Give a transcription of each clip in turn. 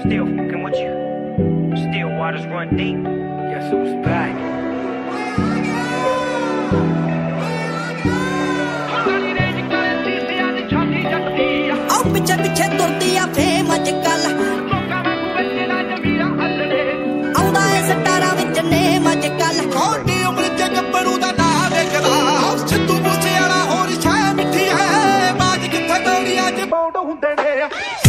still fucking with you. Still waters run deep. Guess who's back? पीछे पीछे तुरती आ fame अज कल आउंदा है सटारा विच नेम अज कल कोटी उम्र च गब्बरू दा ना देखदा सिद्धू मूसे वाला होर छाया मिठी है बाज किथे दौड़ी अज बाउंड हुंदे ने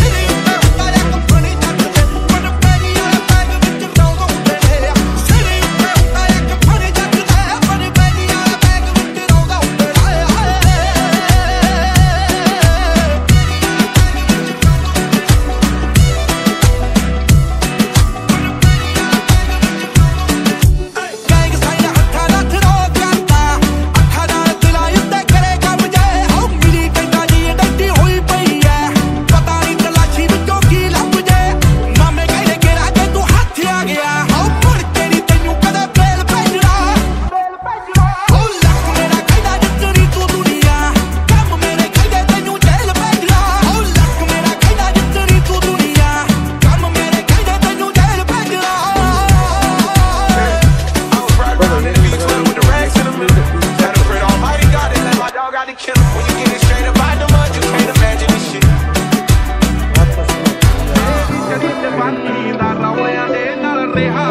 they.